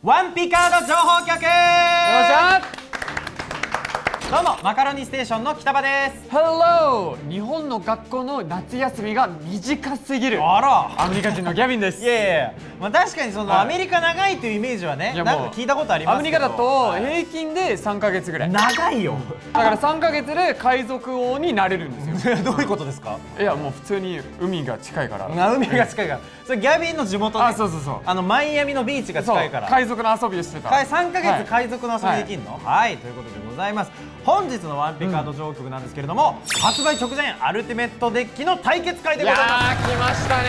ワンピカード情報局。よっしゃどうもマカロニステーションの北場です。Hello! 日本の学校の夏休みが短すぎる。あら。アメリカ人のギャビンです。いやいやまあ確かにその、はい、アメリカ長いというイメージはねなんか聞いたことありますアメリカだと平均で3か月ぐらい。長いよ。だから3か月で海賊王になれるんですよ。どういうことですか？いやもう普通に海が近いから。海が近いから。それギャビンの地元、ね、あそうそうそう。あのマイアミのビーチが近いから。海賊の遊びをしてた。3か月海賊の遊びできるの、はい、はい、ということでございます。本日のワンピカード上局なんですけれども、うん、発売直前アルティメットデッキの対決会でございます。来ましたね。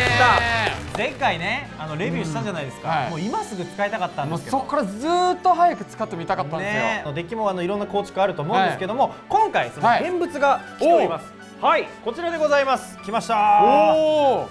前回ねあのレビューしたじゃないですか、うんはい、もう今すぐ使いたかったんですけど。そこからずっと早く使ってみたかったんですよ、ね、デッキもあのいろんな構築あると思うんですけども、はい、今回その現物が来ております、はい、こちらでございます。来ました。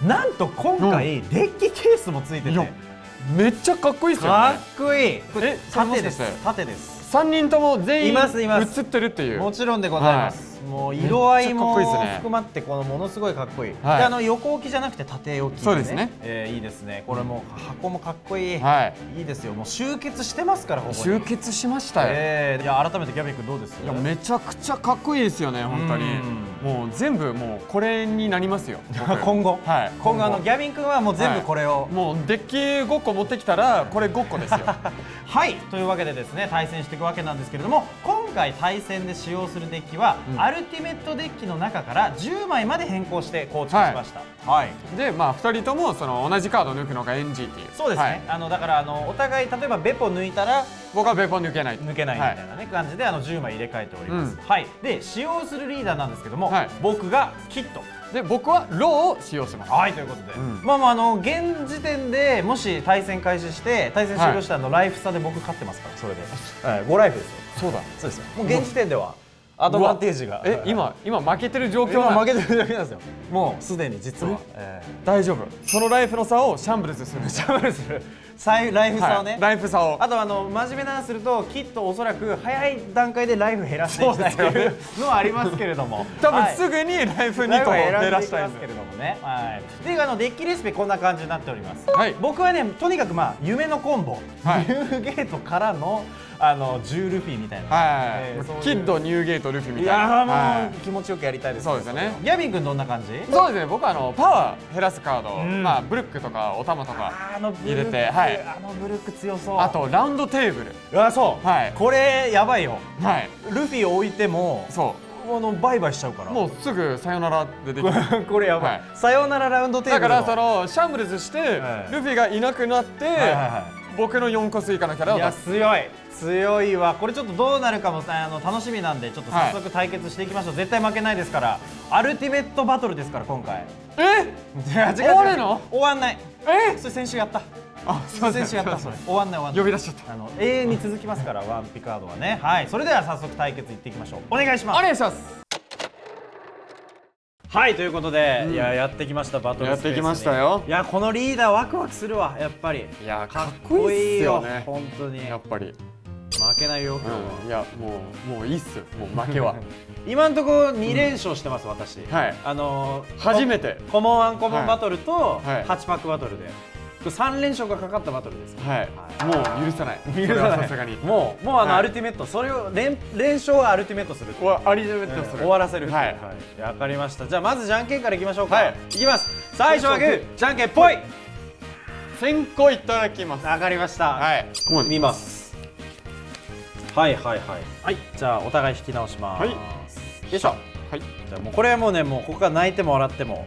なんと今回、デッキケースもついてて。めっちゃかっこいいですよ、ね、かっこいい。え縦です。縦です三人とも全員映ってるっていう。もちろんでございます、はいもう色合いも含まってこのものすごいかっこいい、はい、であの横置きじゃなくて縦置き、ね、そうですね、えー、いいですね。これも箱もかっこいい、はい、いいですよ。もう集結してますからここ集結しましたよ、えー、いや改めてギャビン君どうです？いやめちゃくちゃかっこいいですよね本当に。もう全部もうこれになりますよ。今後、はい、今後あのギャビン君はもう全部これを、はい、もうデッキ5個持ってきたらこれ5個ですよ。はい。というわけでですね対戦していくわけなんですけれども今回対戦で使用するデッキは、うん、アルティメットデッキの中から10枚まで変更して構築しました、はい、でまあ2人ともその同じカード抜くのが NG っていう。そうですね、はい、あのだからあのお互い例えばベポ抜いたら僕はベポ抜けない抜けないみたいなね、感じであの10枚入れ替えております、うん、はい。で使用するリーダーなんですけども、僕がキットで僕はローを使用します。はいということで、うん、まあまああの現時点でもし対戦開始して対戦終了したらのライフ差で僕勝ってますから。それで、はい、5ライフですよ。そうだ。そうですよ。もう現時点ではアドバンテージが。え今今負けてる状況今負けてる状況なんですよ。もうすでに実は、えー、大丈夫。そのライフの差をシャンブルズする。シャンブルズするライフ差をね、はい、ライフ差を。あとあの真面目な話するときっとおそらく早い段階でライフ減らしていきたいというのはありますけれども。多分すぐにライフ2個減らしたいんですけれども。ねはい。であのデッキレシピこんな感じになっております、はい、僕はねとにかくまあ夢のコンボ、はい、ニューゲートからのあのジュールフィみたいな、はいえー、キッドニューゲートルフィみたいな。いやもう、はい、気持ちよくやりたいです。そうですね。ギャビン君どんな感じ？そうですね。僕はあのパワー減らすカード、うん、まあブルックとかお玉とか入れてはい。あのブルック強そう。あとラウンドテーブル。あそう、はい、これやばいよ。はい。ルフィ置いてもそう。あのバイバイしちゃうから。もうすぐさよならでできる。これやばい、はい、さよならラウンドテーブルだからそのシャンブルズして、はい、ルフィがいなくなって、はいはいはい、僕の4個追加のキャラを出す。いや強い強いわ。これちょっとどうなるかもあの楽しみなんでちょっと早速対決していきましょう、はい、絶対負けないですから。アルティメットバトルですから今回。え？終わるの？終わんない。え？それ先週やった。あ、先週やった。それ終わんない終わんない。呼び出しちゃった。あの永遠に続きますからワンピカードはね。はい。それでは早速対決いっていきましょう。お願いします。お願いします。はいということで、うん、いややってきましたバトルやってきましたよ。いやこのリーダーワクワクするわやっぱり。いやかっこいいよね。本当に。やっぱり負けないよ、うん、いやもうもういいっすよ。もう負けは。今のところ2連勝してます、うん、私。はい。あのー、初めて。コモンワンコモンバトルと8パックバトルで、3連勝がかかったバトルです、はい、はい、もう許さない。許さない。さすがに。もうもうあの、アルティメット。それを連連勝はアルティメットするアルティメットする、終わらせるはい。わ、かりました。じゃあまずじゃんけんからいきましょうか。はい。いきます。最初はグー。じゃんけんぽい。先行いただきます。わかりました。はい。見ますはいはいはい。はいじゃあお互い引き直します、はい、よいしょ。はい。じゃあもうこれはもうねもうここから泣いても笑っても。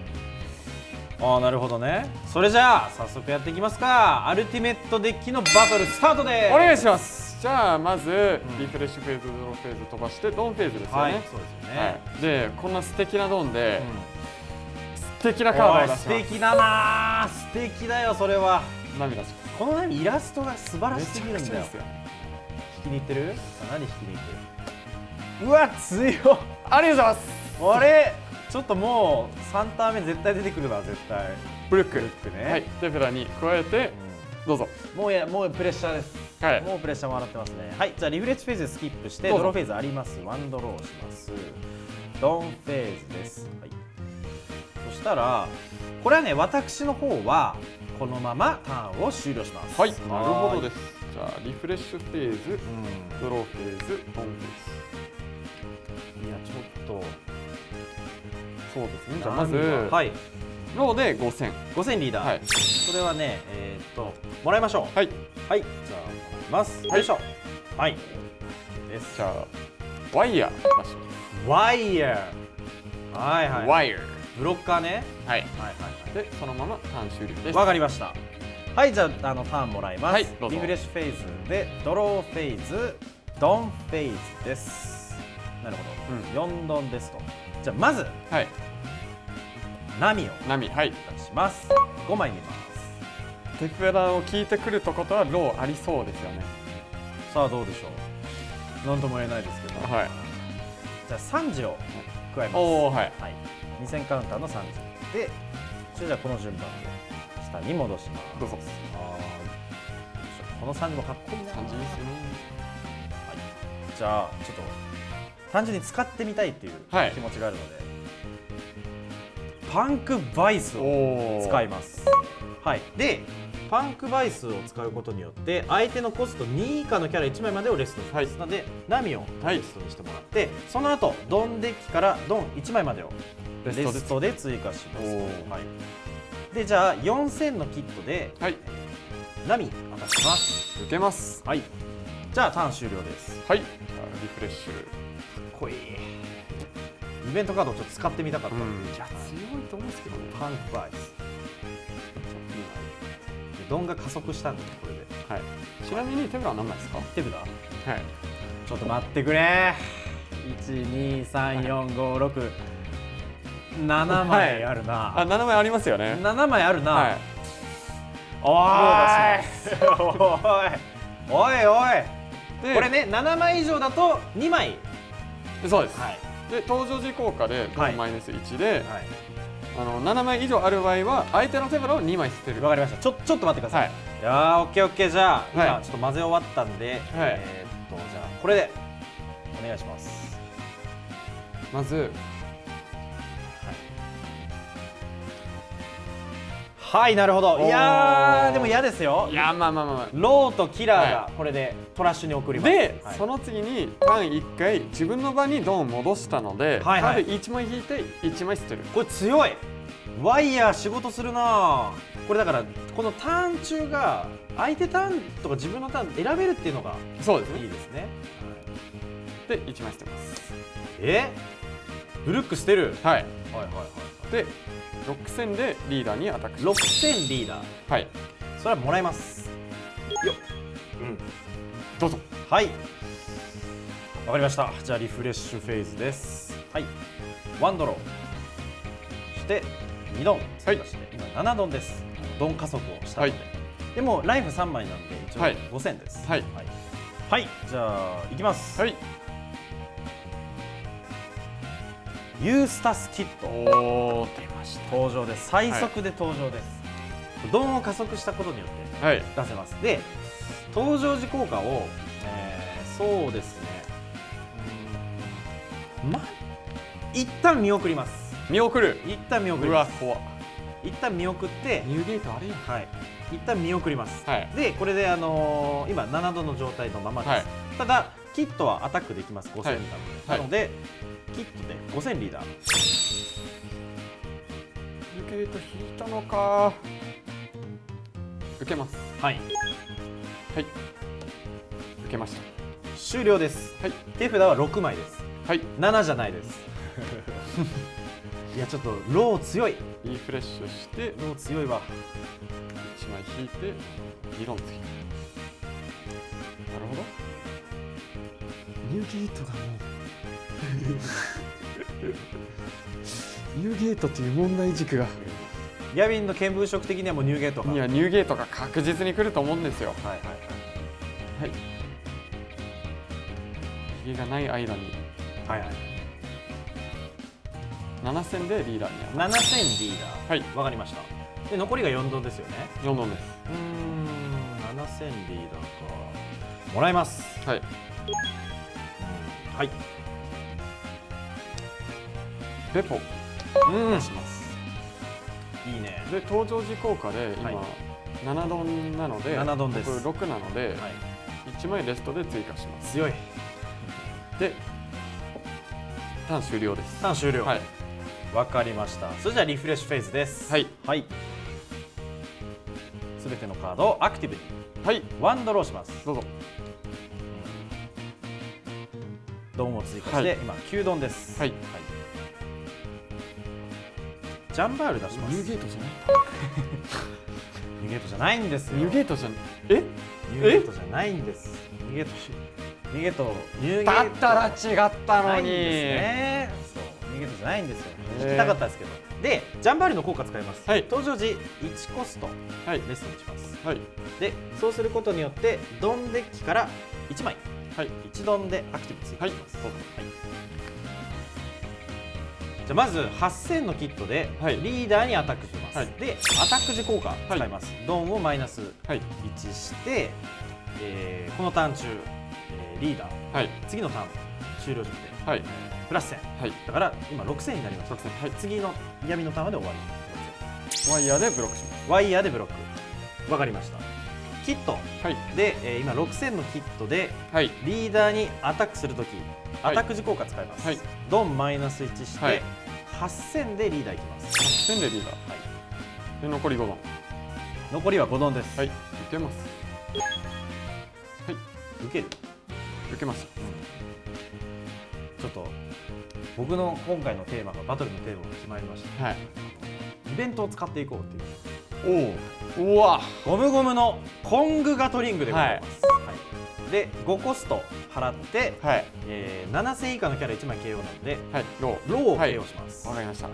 ああなるほどね。それじゃあ早速やっていきますか。アルティメットデッキのバトルスタートです。お願いします。じゃあまず、うん、リフレッシュフェーズドロフェーズ飛ばしてドンフェーズですよね、はい、そうですよね、はい、でこんな素敵なドンで、うん、素敵なカードを出します。素敵だな素敵だよそれは。涙します。この何イラストが素晴らしすぎるんだよ。引きにいってる？何引きにいってる？うわ強ありがとうございます。俺ちょっともう3ターン目絶対出てくるな絶対。ブルック。ブルックね。はいテフラに加えて、うん、どうぞ。もうやもうプレッシャーです。はい。もうプレッシャーもらってますね。はいじゃあリフレッシュフェーズでスキップしてドローフェーズあります。ワンドローします。ドンフェーズです。はい。そしたらこれはね私の方はこのままターンを終了します。はい。なるほどですじゃあリフレッシュフェーズ、うん、ドローフェーズドンフェーズ。いやちょっとそうですねじゃあまずはい。ローで5000 5000リーダー、はい、それはねえー、っともらいましょう。はい。はい。じゃあもらいます、はい、よいしょ。はい。です。じゃあワイヤー。ワイヤー。はいはい。ワイヤー。ブロッカーね。はいはいはい。でそのままターン終了です。わかりましたはいじゃああのターンもらいます、はい、リフレッシュフェーズでドローフェーズドンフェーズです。なるほど、うん、4ドンですと。じゃあまずはい。波を波はい。出します。5枚見ます。手札を聞いてくるとことはローありそうですよね。さあどうでしょう。何とも言えないですけど。はい。じゃあ3時を加えます。おおはい、はい、2000カウンターの3時。でそれじゃあこの順番で下に戻します。どうぞ。あこの3時もかっこいいな。3時ですね。はい。じゃあちょっと単純に使ってみたいっていう気持ちがあるので、はいパンクバイスを使います。はい。でパンクバイスを使うことによって相手のコスト2以下のキャラ1枚までをレストします、はい、なのでナミをレストにしてもらって、はい、その後ドンデッキからドン1枚までをレストで追加します、はい、でじゃあ4000のキットで、はい、ナミ渡します。受けます。はい。じゃあターン終了です。はい。リフレッシュ。かっこい。いイベントカードをちょっと使ってみたかった、うん、いや強いと思うんですけど。ねパンクバイス。ドンが加速したんですこれで、はい、ちなみに手札は何枚ですか？手札？はい。ちょっと待ってくれ。1234567、7枚あるな、はい、あ7枚ありますよね。7枚あるな、はい、おいおいおい。これね7枚以上だと2枚。そうです、はい、で登場時効果で5マイナス1で、はい。あの7枚以上ある場合は相手の手札を2枚捨てる。わかりました。ちょちょっと待ってください、はい、いやーオッケーオッケー。じゃあ今、ちょっと混ぜ終わったんで、はい、えー、っとじゃあこれでお願いします。まずはいなるほど。いやでも嫌ですよ。いやまあまあまあローとキラーがこれでトラッシュに送ります。で、はい、その次にターン1回自分の場にドンを戻したので、はいはい、1枚引いて1枚捨てる。これ強い。ワイヤー仕事するなこれだからこのターン中が相手ターンとか自分のターン選べるっていうのがそうですね。いいですね、はい、で1枚捨てます。え？ブルック捨てる？はい。はいはいはいで6戦でリーダーにアタックします。6戦リーダー。はい。それはもらいます。ようん。どうぞ。はい。わかりました。じゃあリフレッシュフェーズです。はい。ワンドロー。して2ドン。はい。今7ドンです。ドン加速をしたので、はい、でもライフ3枚なんで一応5戦です。はい、はい、はい、じゃあいきます。はいユースタスキット。お出ました。登場です。最速で登場です、はい、ドンを加速したことによって出せます、はい、で登場時効果を、えー、そうですね。ま一旦見送ります。見送る。一旦見送ります。怖一旦見送ってニューゲートあれやはい。一旦見送ります、はい、でこれで、あのー、今7度の状態のままです、はい、ただキットはアタックできます5000なの。で、はい、なので、キットで5000リーダー。受けと引いたのか。受けます。はい。はい。受けました。終了です。はい。手札は6枚です。はい。7じゃないです。いやちょっとロー強い。リフレッシュしてロー強いわ。1枚引いて議論次なニューゲートがもうニューゲートという問題軸が。ギャビンの見聞色的にはもうニューゲートいやニューゲートが確実に来ると思うんですよ。はいはいはい。はい。ひげがない間に。はいはい。7戦でリーダーに7戦リーダー。はい。わかりました。で残りが4ドンですよね。4ドンです。うん7戦リーダーか。もらいます。はい、はい。レポ。出します、いいね。で登場時効果で今、はい、7ドンなので7ドンです。6なので、はい、1枚レストで追加します。強い。でターン終了です。ターン終了。はい。わかりました。それじゃあリフレッシュフェーズです。はい。はい。すべてのカードをアクティブに。はい。ワンドローします。どうぞドンを追加して、はい、今9ドンです。はい、はい、ジャンバール出します。ニューゲートじゃない？ニューゲートじゃないんですよ。ニューゲートじゃえ？ニューゲートじゃないんです。ニューゲートニューゲートニューゲート。だったら違ったのに。ね。そう。ニューゲートじゃないんですよ。聞きたかったですけど。でジャンバールの効果使います、はい、登場時1コスト、はい、レストにします、はい、でそうすることによってドンデッキから1枚、はい、1ドンでアクティブ追加します、はい、はい。じゃまず8000のキットでリーダーにアタックします、はい、でアタック時効果使います、はい、ドンをマイナス1して、えー、このターン中、えー、リーダー、はい、次のターン終了時点で、はい、プラス1000、はい、だから今6000になりました、はい、次の闇のターンで終わり。ワイヤーでブロックします。ワイヤーでブロック。わかりましたキット。で、えー、今6000のキットで、はい、リーダーにアタックするときアタック時効果使います、はい、ドンマイナス1して、はい、8000でリーダーいきます。8000でリーダー、はい、で残り5ドン残りは5ドンです。はい。受けます。はい。受ける？受けました、うん、ちょっと僕の今回のテーマがバトルのテーマが決まりました、はい、イベントを使っていこうっていう。おおうわ。ゴムゴムのコングガトリングでございます、はい、で5コスト払って、はい。えー、7000以下のキャラ1枚 KO なので、はい、ロー。ローを KO します。わ、はい、かりました。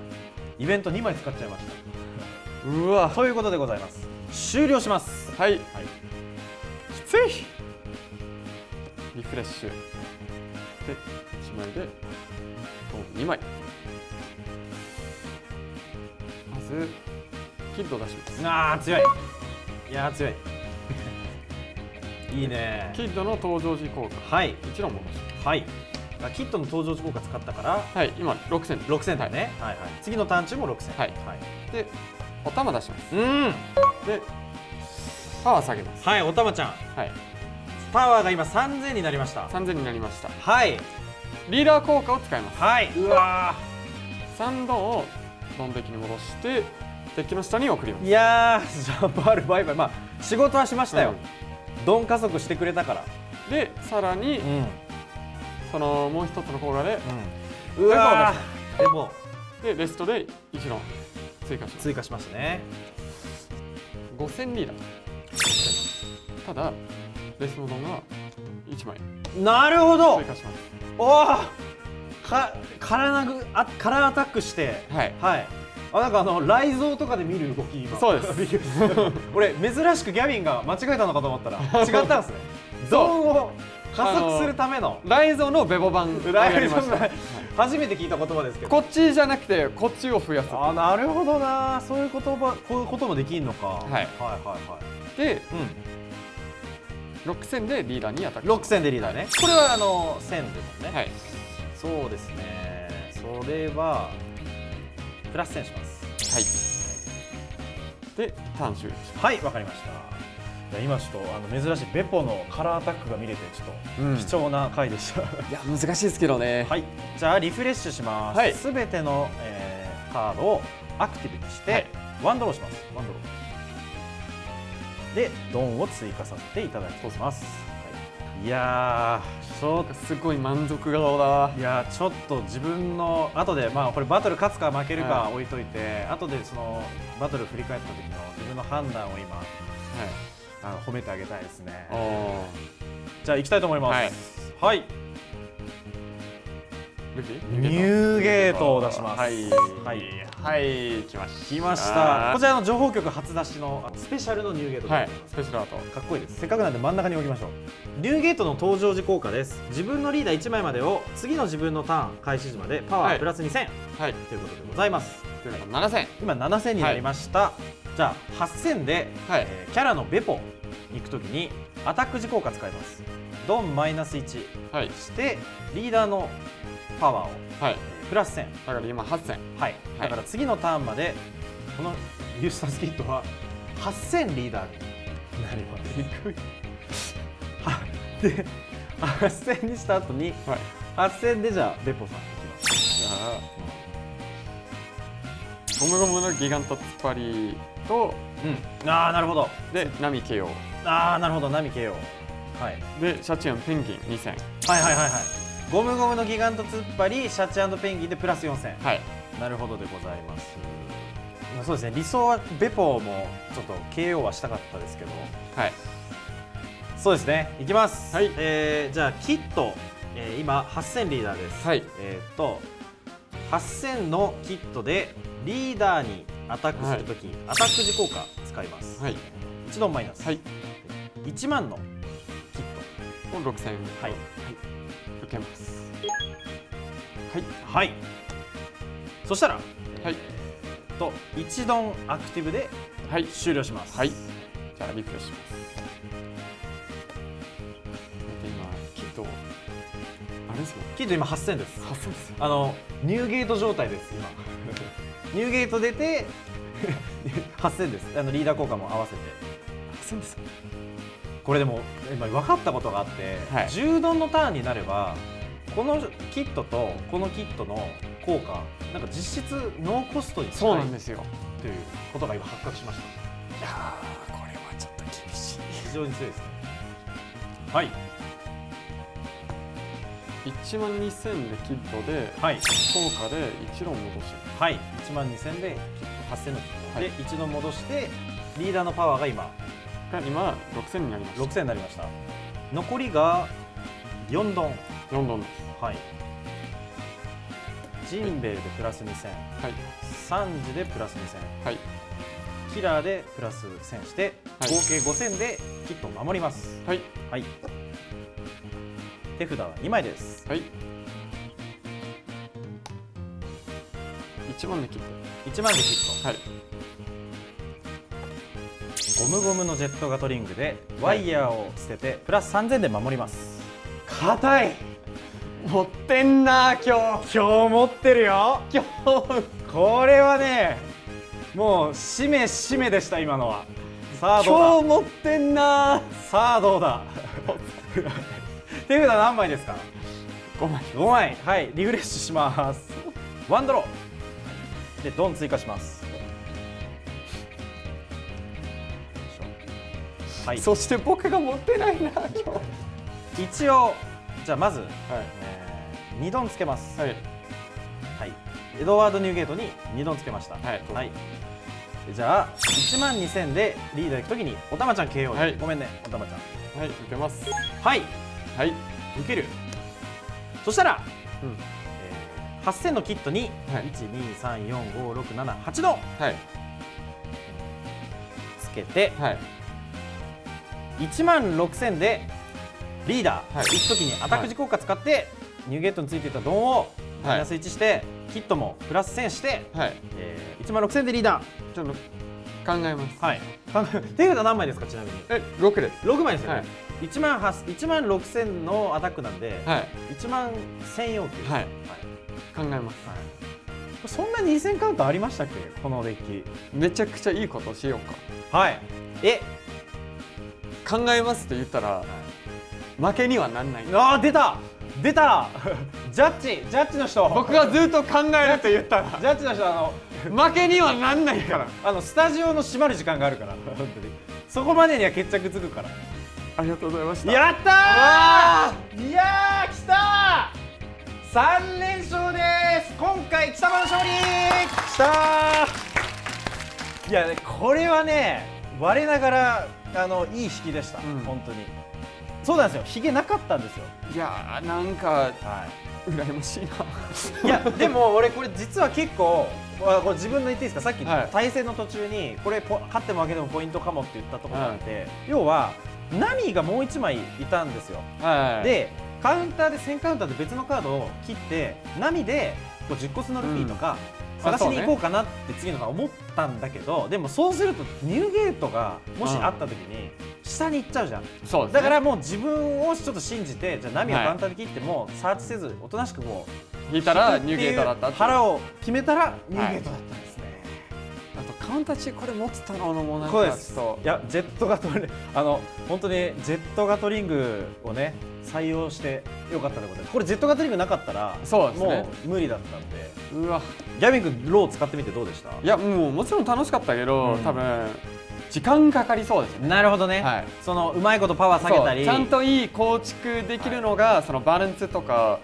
イベント2枚使っちゃいました。うわ。ということでございます。終了します。はい、はい、きついリフレッシュ。で1枚で2枚。まずキッド出します。ああ強い。いや強い。いいね。キッドの登場時効果。はい。一論戻しはい。キッドの登場時効果使ったから。はい今6000 6000だね、はい、はいはい。次のターン中も6000はい、はい、でお玉出します。うん。でパワー下げます。はいお玉ちゃん。はい。パワーが今3000になりました。3000になりました。はい。リーダー効果を使います。はい。うわ3ドンをドンデッキに戻してデッキの下に送ります。いやージャンパールバイバイ。まあ仕事はしましたよ、うん、ドン加速してくれたから。でさらに、うん、そのもう一つの効果で、うん、うわでも。でレストで1論追加します。追加しましたね。5000リーダー。ただレストのドンが1枚。なるほど。追加します。おおかカラナグあカラーアタックして。はい、はい、あなんかあの雷蔵とかで見る動き今そうです。俺珍しくギャビンが間違えたのかと思ったら違ったんですね。ゾーンを加速するための。雷蔵のベボ版をやりました。初めて聞いた言葉ですけど。こっちじゃなくてこっちを増やす。あなるほどな。そういう言葉こういうこともできるのか、はい、はいはいはい。で、うん、6000でリーダーにアタック。6000でリーダーね。これはあの1000ですね。はい。そうですね。それはプラス1000します。はい。でターン終了はいわかりました。今ちょっとあの珍しいベポのカラーアタックが見れてちょっと貴重な回でした、うん、いや難しいですけどね。はい。じゃあリフレッシュします。すべ、はい、ての、えー、カードをアクティブにして、はい、ワンドローします。ワンドロー。でドンを追加させていただきます、はい、いやちょっとすごい満足顔だ。いやちょっと自分の後でまあこれバトル勝つか負けるか置いといて、はい、後でそのバトル振り返った時の自分の判断を今、はい、あの褒めてあげたいですね。じゃあ行きたいと思います、はい、はい、ニューゲートを出します。はい。はいはい来ました。来ました。こちらの情報局初出しのスペシャルのニューゲートはいスペシャルアート。かっこいいです。せっかくなんで真ん中に置きましょう。ニューゲートの登場時効果です。自分のリーダー1枚までを次の自分のターン開始時までパワープラス2000はい。ということでございます。というのが7000今7000になりました、はい、じゃあ8000で、はい、えー、キャラのベポに行くときにアタック時効果使います。ドンマイナス1、はい、してリーダーのパワーを、はい、プラス1000だから今8000はい、だから次のターンまでこのユースタスキットは8000リーダー。になりますで8000にした後に、はい、8000でじゃあベポさんいきますじゃあ、ゴムゴムのギガント突っ張りと、うん、ああなるほど。で波 KO ああなるほど。波 KO はい。でシャチアンペンギン2000はいはいはいはいゴムゴムのギガント突っ張りシャチペンギンでプラス4000はい。なるほどでございます。そうですね。理想はベポもちょっと KO はしたかったですけど。はい。そうですね。いきます。はい、えー、じゃあキット、えー、今8000リーダーです。はい。えっ、ー、と8000のキットでリーダーにアタックするとき、はい、アタック時効果使います。はい。1度マイナス。はい。1万のキット。を6000円。はい、けます。はい。はい。そしたらはい。と一ドンアクティブではい。終了します。はい。じゃあリフレッシュします。れですキッド今8000です。8000ですあのニューゲート状態です今。ニューゲート出て8000です。あのリーダー効果も合わせて。8000ですこれでも今分かったことがあって、はい、10ドンのターンになればこのキットとこのキットの効果なんか実質ノーコストにそうなんですよ。ということが今発覚しました。いやこれはちょっと厳しい。非常に強いですね。はい。1万2000でキットで、はい、効果で1論戻し。はい。1万2000で8000のキット、はい、で1度戻してリーダーのパワーが今が今6000になりました。6000になりました。残りが4ドン。4ドン。ですはい。ジンベエでプラス2000、はい、サンジでプラス2000、はい、キラーでプラス1000して、はい、合計5000でキットを守ります。はい、はい。手札は2枚です。はい。1万で切っト1万で切ットはいゴムゴムのジェットガトリングでワイヤーを捨ててプラス3000で守ります。硬い。持ってんな今日。今日持ってるよ。今日。これはねもうしめしめでした今のは。さあ今日持ってんな。さあどうだ？手札何枚ですか？5枚5枚。はいリフレッシュします。ワンドロー。でドン追加しますはい。そして僕が持ってないな今日。一応じゃあまず、はい。えー、2ドンつけます。はい、はい、エドワード・ニューゲートに2ドンつけました。はい、はい、じゃあ1万2000でリーダー行くときにおたまちゃん KO、はい、ごめんねおたまちゃん。はい受けます。はい。はい。受ける。そしたら、うん。えー、8000のキットに、はい、1234567度、はい、つけて、はい、1万6000でリーダー、はい、行く時にアタック時効果使って、はい、ニューゲートについていたドンをマイナス1して、キットもプラス1000して、はい。えー、1万6000でリーダー。ちょっと考えます。はい。手札何枚ですかちなみに？え6です。6枚ですよね、はい。1万1万6000のアタックなんで、はい、1万1000要求、はい、はい、考えます、はい、そんなに2000カウントありましたっけこのデッキ。めちゃくちゃいいことしようか。はい。え考えますと言ったら、はい、負けにはなんない。ああ出た！出た！ジャッジジャッジの人。僕がずっと考えると言ったら。ジャッジの人あの負けにはなんないから。あのスタジオの閉まる時間があるから本当に。そこまでには決着つくから。ありがとうございました。やったいやきた三連勝です！今回北場の勝利！きたいやこれはね我ながらあのいい引きでした、うん、本当に。そうなんですよ。ひげなかったんですよ。いやなんか、はい、羨ましいな。いやでも俺これ実は結構これ自分の言っていいですか？さっき対戦の途中にこれ勝っても負けてもポイントかもって言ったところがあって、はい、要はナミがもう1枚いたんですよ、はいはい、でカウンターで1000カウンターで別のカードを切ってナミでこう10個スのルフィとか、探しに行こうかなって次のが思ったんだけど、ね、でもそうするとニューゲートがもしあった時に下に行っちゃうじゃん、そう、ね、だからもう自分をちょっと信じてじゃあナミをカウンターで切っても、サーチせずおとなしくこう引いたらニューゲートだった腹を決めたらニューゲートだったんですね、あとカウンター中これ持ってたのもなんかちょっと。いやジェットガトリングあの本当にジェットガトリングをね採用してよかったってことでこれジェットガトリングなかったらそうです、ね、もう無理だったんで。うわ。ギャビン君ロー使ってみてどうでした？いやもうもちろん楽しかったけど、うん、多分時間かかりそうですね。なるほどね、はい、そのうまいことパワー下げたり。ちゃんといい構築できるのが、はい、そのバランスとか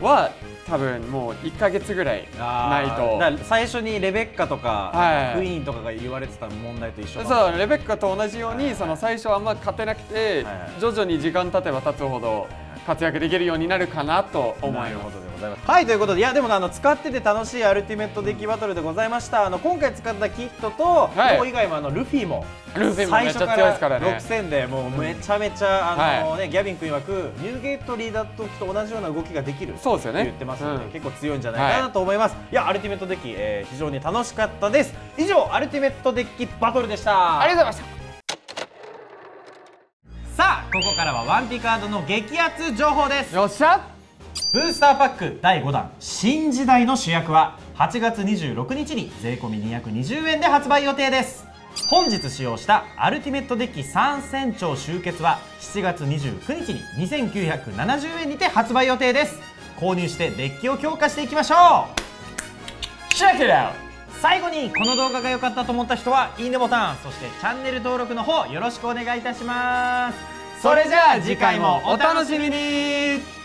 は多分もう1か月ぐらいないと。最初にレベッカとか、はい、クイーンとかが言われてた問題と一緒そうレベッカと同じように、その最初あんま勝てなくて、徐々に時間経てば経つほど活躍できるようになるかなと思います。はいということでいやでもあの使ってて楽しいアルティメットデッキバトルでございました。あの今回使ったキットと、はい、以外もあのルフィも。ルフィも最初から6000でもうめちゃめちゃ、あのね、ギャビン君曰くニューゲートリーダーとと同じような動きができるそうですよね言ってますので、うん、結構強いんじゃないかなと思います、はい、いやアルティメットデッキ、えー、非常に楽しかったです。以上アルティメットデッキバトルでした。ありがとうございました。さあここからはワンピカードの激アツ情報です。よっしゃブースターパック第5弾。新時代の主役は8月26日に税込220円で発売予定です。本日使用したアルティメットデッキ3戦長集結は7月29日に2970円にて発売予定です。購入してデッキを強化していきましょう。Check it out! 最後にこの動画が良かったと思った人はいいねボタンそしてチャンネル登録の方よろしくお願いいたします。それじゃあ次回もお楽しみに。